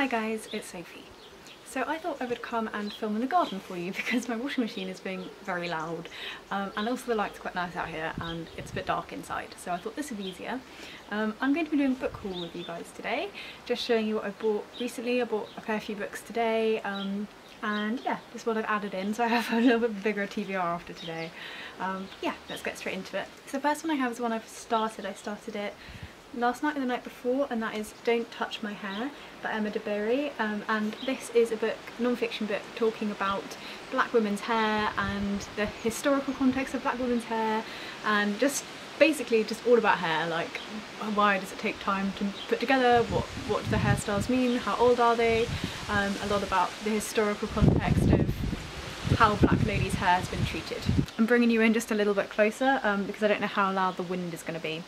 Hi guys, it's Sophie. So I thought I would come and film in the garden for you because my washing machine is being very loud um, and also the light's quite nice out here and it's a bit dark inside so I thought this would be easier. Um, I'm going to be doing book haul with you guys today, just showing you what I bought recently. I bought a fair few books today um, and yeah, this is what I've added in so I have a little bit bigger TBR after today. Um, yeah, let's get straight into it. So the first one I have is one I've started. I started it last night and the night before and that is Don't Touch My Hair by Emma Dabiri um, and this is a book, non-fiction book talking about black women's hair and the historical context of black women's hair and just basically just all about hair like why does it take time to put together, what, what do the hairstyles mean, how old are they, um, a lot about the historical context of how black ladies hair has been treated. I'm bringing you in just a little bit closer um, because I don't know how loud the wind is going to be.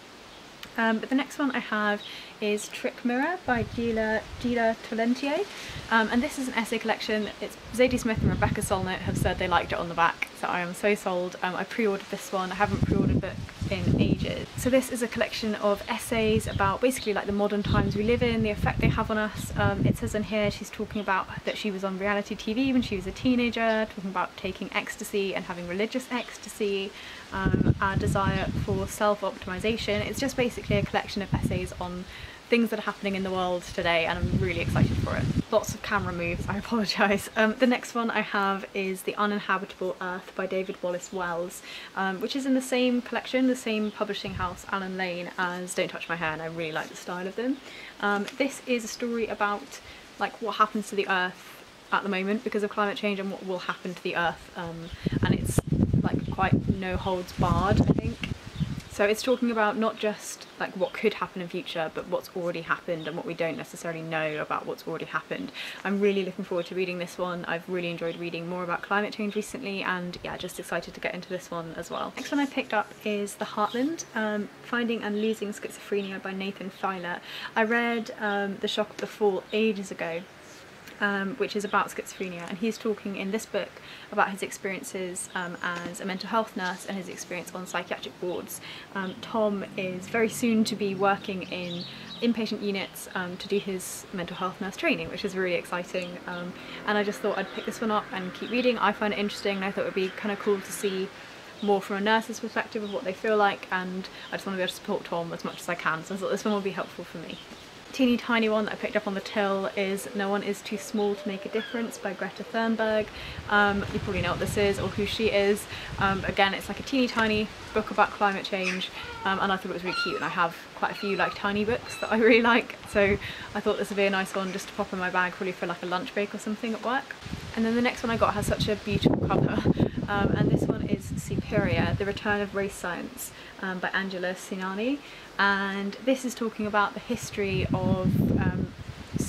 Um, but the next one I have is Trick Mirror by Gila, Gila Tolentino. Um, and this is an essay collection. It's Zadie Smith and Rebecca Solnit have said they liked it on the back, so I am so sold. Um, I pre-ordered this one. I haven't pre-ordered book in ages. So this is a collection of essays about basically like the modern times we live in, the effect they have on us. Um, it says in here she's talking about that she was on reality TV when she was a teenager, talking about taking ecstasy and having religious ecstasy, um, our desire for self-optimization. It's just basically a collection of essays on things that are happening in the world today and I'm really excited for it. Lots of camera moves, I apologise. Um, the next one I have is The Uninhabitable Earth by David Wallace Wells, um, which is in the same collection, the same publishing house, Allen Lane, as Don't Touch My Hair and I really like the style of them. Um, this is a story about like what happens to the earth at the moment because of climate change and what will happen to the earth um, and it's like quite no holds barred I think so it's talking about not just like what could happen in future, but what's already happened and what we don't necessarily know about what's already happened. I'm really looking forward to reading this one. I've really enjoyed reading more about climate change recently and yeah, just excited to get into this one as well. Next one I picked up is The Heartland, um, Finding and Losing Schizophrenia by Nathan Filer. I read um, The Shock of the Fall ages ago um, which is about schizophrenia and he's talking in this book about his experiences um, as a mental health nurse and his experience on psychiatric wards. Um, Tom is very soon to be working in inpatient units um, to do his mental health nurse training which is really exciting um, and I just thought I'd pick this one up and keep reading. I find it interesting and I thought it would be kind of cool to see more from a nurse's perspective of what they feel like and I just want to be able to support Tom as much as I can so I thought this one would be helpful for me teeny tiny one that I picked up on the till is No One Is Too Small to Make a Difference by Greta Thunberg. Um, you probably know what this is or who she is. Um, again, it's like a teeny tiny book about climate change um, and I thought it was really cute and I have quite a few like tiny books that I really like so I thought this would be a nice one just to pop in my bag probably for like a lunch break or something at work. And then the next one I got has such a beautiful cover um, and this is Superior, The Return of Race Science um, by Angela Saini. And this is talking about the history of um,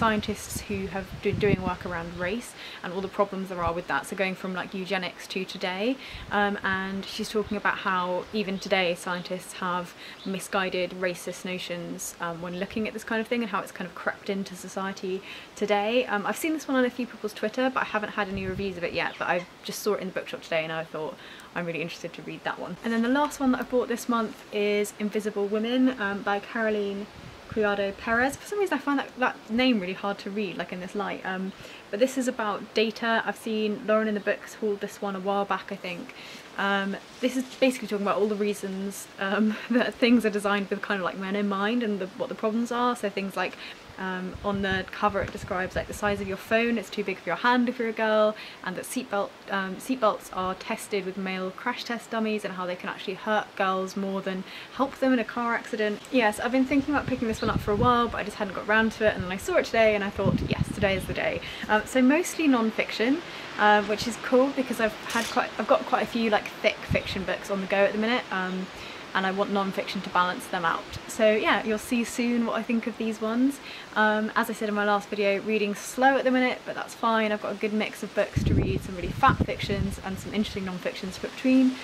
scientists who have been doing work around race and all the problems there are with that so going from like eugenics to today um, and she's talking about how even today scientists have misguided racist notions um, when looking at this kind of thing and how it's kind of crept into society today. Um, I've seen this one on a few people's Twitter but I haven't had any reviews of it yet but I just saw it in the bookshop today and I thought I'm really interested to read that one. And then the last one that I bought this month is Invisible Women um, by Caroline Criado Perez. For some reason I find that, that name really hard to read, like in this light. Um, but this is about data. I've seen Lauren and the Books hauled this one a while back, I think. Um, this is basically talking about all the reasons um, that things are designed with kind of like men in mind and the, what the problems are. So things like um, on the cover it describes like the size of your phone, it's too big for your hand if you're a girl, and that seatbelt um, seatbelts are tested with male crash test dummies and how they can actually hurt girls more than help them in a car accident. Yes, I've been thinking about picking this one up for a while, but I just hadn't got around to it, and then I saw it today and I thought, yes, today is the day. Um, so mostly non-fiction, uh, which is cool because I've had quite, I've got quite a few like thick fiction books on the go at the minute. Um, and I want non-fiction to balance them out. So yeah, you'll see soon what I think of these ones. Um, as I said in my last video, reading slow at the minute, but that's fine. I've got a good mix of books to read, some really fat fictions and some interesting non-fictions to put between.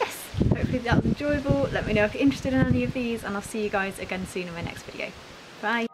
Yes, hopefully that was enjoyable. Let me know if you're interested in any of these and I'll see you guys again soon in my next video. Bye!